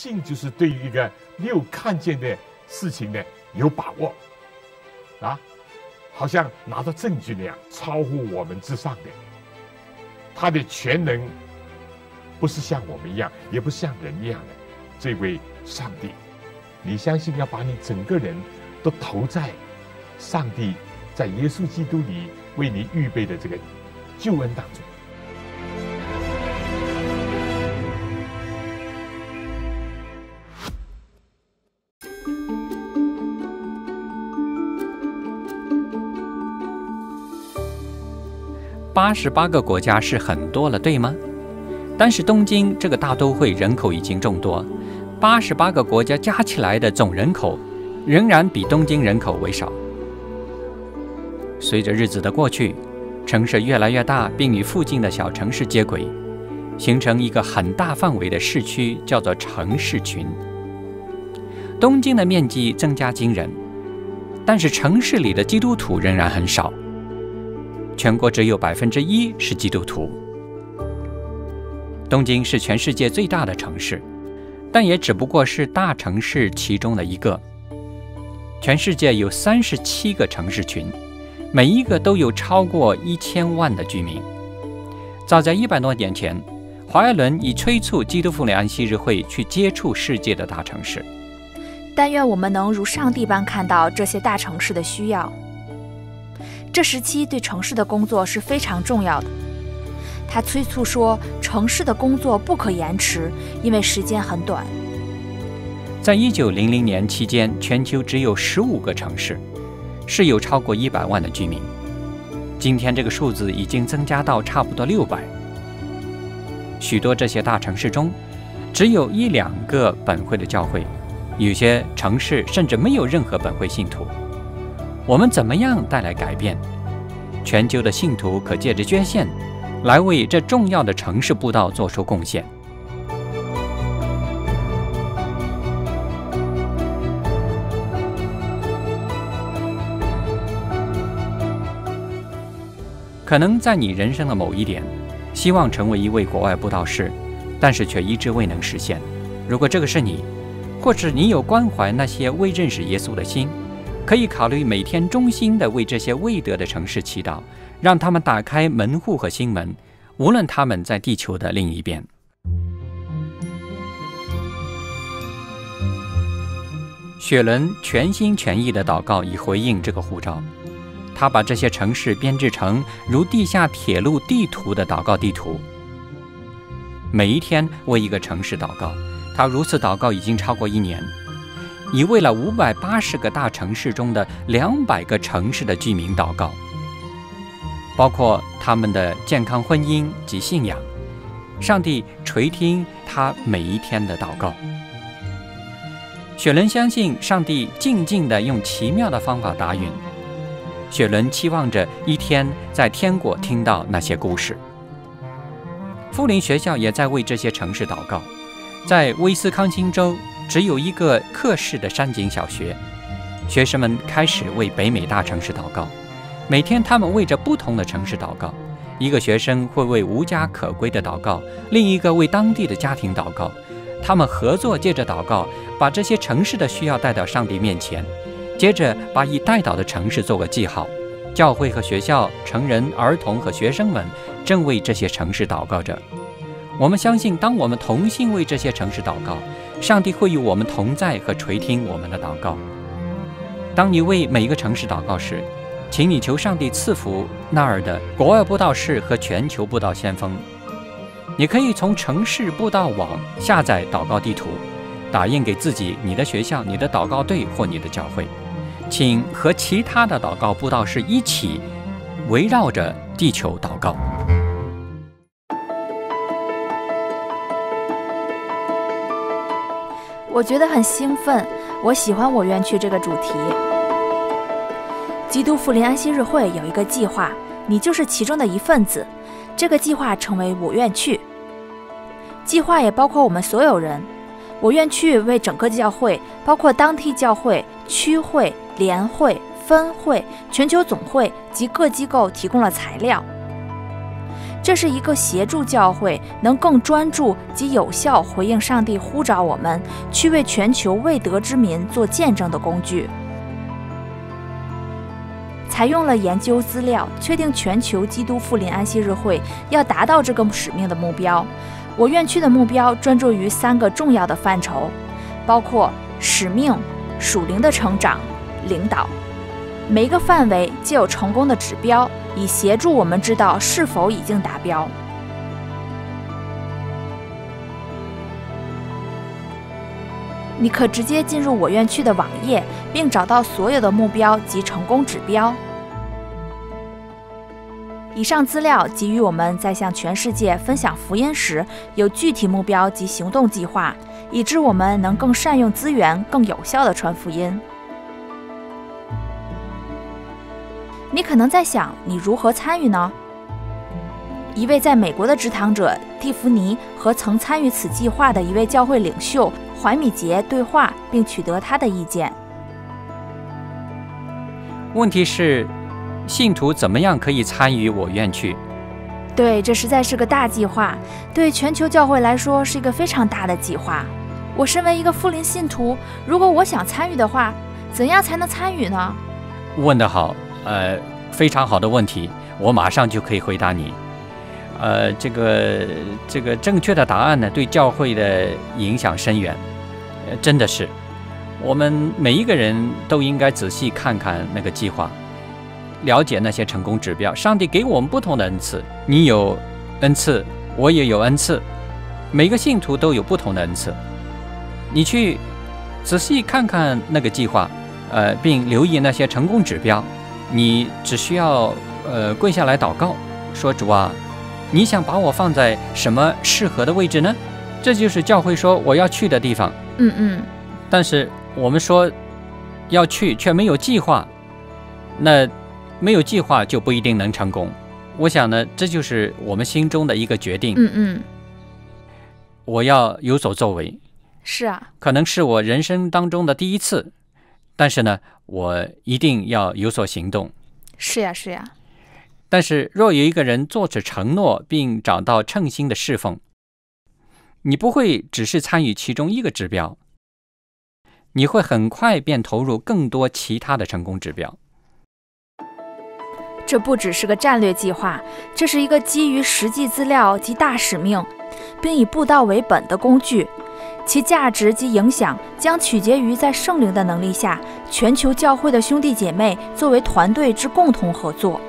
信就是对于一个没有看见的事情呢有把握，啊，好像拿到证据那样，超乎我们之上的。他的全能不是像我们一样，也不像人一样的。这位上帝，你相信要把你整个人都投在上帝在耶稣基督里为你预备的这个救恩当中。八十八个国家是很多了，对吗？但是东京这个大都会人口已经众多，八十八个国家加起来的总人口仍然比东京人口为少。随着日子的过去，城市越来越大，并与附近的小城市接轨，形成一个很大范围的市区，叫做城市群。东京的面积增加惊人，但是城市里的基督徒仍然很少。全国只有百分之一是基督徒。东京是全世界最大的城市，但也只不过是大城市其中的一个。全世界有三十七个城市群，每一个都有超过一千万的居民。早在一百多年前，华爱伦已催促基督复临安息日会去接触世界的大城市。但愿我们能如上帝般看到这些大城市的需要。这时期对城市的工作是非常重要的。他催促说：“城市的工作不可延迟，因为时间很短。”在一九零零年期间，全球只有十五个城市，是有超过一百万的居民。今天这个数字已经增加到差不多六百。许多这些大城市中，只有一两个本会的教会，有些城市甚至没有任何本会信徒。我们怎么样带来改变？全球的信徒可借着捐献，来为这重要的城市布道做出贡献。可能在你人生的某一点，希望成为一位国外布道士，但是却一直未能实现。如果这个是你，或者你有关怀那些未认识耶稣的心。可以考虑每天衷心的为这些未得的城市祈祷，让他们打开门户和心门，无论他们在地球的另一边。雪伦全心全意的祷告以回应这个呼召，他把这些城市编制成如地下铁路地图的祷告地图，每一天为一个城市祷告。他如此祷告已经超过一年。已为了五百八十个大城市中的两百个城市的居民祷告，包括他们的健康、婚姻及信仰。上帝垂听他每一天的祷告。雪伦相信上帝静静地用奇妙的方法答允。雪伦期望着一天在天国听到那些故事。富林学校也在为这些城市祷告，在威斯康星州。只有一个客室的山景小学，学生们开始为北美大城市祷告。每天，他们为着不同的城市祷告。一个学生会为无家可归的祷告，另一个为当地的家庭祷告。他们合作，借着祷告，把这些城市的需要带到上帝面前，接着把已带到的城市做个记号。教会和学校、成人、儿童和学生们正为这些城市祷告着。我们相信，当我们同心为这些城市祷告。上帝会与我们同在和垂听我们的祷告。当你为每一个城市祷告时，请你求上帝赐福那儿的国外布道士和全球布道先锋。你可以从城市布道网下载祷告地图，打印给自己、你的学校、你的祷告队或你的教会。请和其他的祷告布道士一起围绕着地球祷告。我觉得很兴奋，我喜欢我愿去这个主题。基督复临安息日会有一个计划，你就是其中的一份子。这个计划称为我愿去。计划也包括我们所有人。我愿去为整个教会，包括当地教会、区会、联会、分会、全球总会及各机构提供了材料。这是一个协助教会能更专注及有效回应上帝呼召我们去为全球未得之民做见证的工具。采用了研究资料，确定全球基督复临安息日会要达到这个使命的目标。我院区的目标专注于三个重要的范畴，包括使命、属灵的成长、领导。每一个范围皆有成功的指标，以协助我们知道是否已经达标。你可直接进入我院区的网页，并找到所有的目标及成功指标。以上资料给予我们在向全世界分享福音时有具体目标及行动计划，以致我们能更善用资源，更有效地传福音。你可能在想，你如何参与呢？一位在美国的执堂者蒂芙尼和曾参与此计划的一位教会领袖怀米杰对话，并取得他的意见。问题是，信徒怎么样可以参与我愿去？对，这实在是个大计划，对全球教会来说是一个非常大的计划。我身为一个富林信徒，如果我想参与的话，怎样才能参与呢？问得好。呃，非常好的问题，我马上就可以回答你。呃，这个这个正确的答案呢，对教会的影响深远。呃，真的是，我们每一个人都应该仔细看看那个计划，了解那些成功指标。上帝给我们不同的恩赐，你有恩赐，我也有恩赐，每个信徒都有不同的恩赐。你去仔细看看那个计划，呃，并留意那些成功指标。你只需要呃跪下来祷告，说主啊，你想把我放在什么适合的位置呢？这就是教会说我要去的地方。嗯嗯。但是我们说要去却没有计划，那没有计划就不一定能成功。我想呢，这就是我们心中的一个决定。嗯嗯。我要有所作为。是啊。可能是我人生当中的第一次。但是呢，我一定要有所行动。是呀，是呀。但是，若有一个人做此承诺，并找到称心的侍奉，你不会只是参与其中一个指标，你会很快便投入更多其他的成功指标。这不只是个战略计划，这是一个基于实际资料及大使命，并以步道为本的工具。其价值及影响将取决于在圣灵的能力下，全球教会的兄弟姐妹作为团队之共同合作。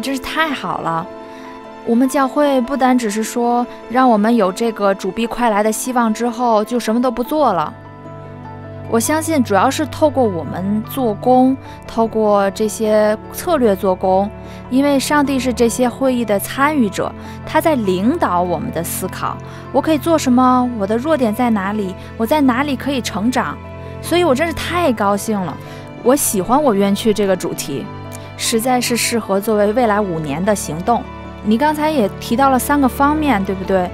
真是太好了！我们教会不单只是说让我们有这个主必快来的希望，之后就什么都不做了。我相信，主要是透过我们做工，透过这些策略做工，因为上帝是这些会议的参与者，他在领导我们的思考。我可以做什么？我的弱点在哪里？我在哪里可以成长？所以我真是太高兴了。我喜欢我院区这个主题，实在是适合作为未来五年的行动。你刚才也提到了三个方面，对不对？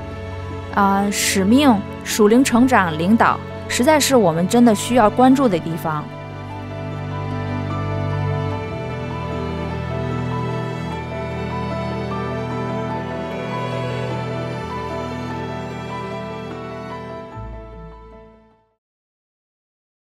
啊，使命、属灵成长、领导。实在是我们真的需要关注的地方。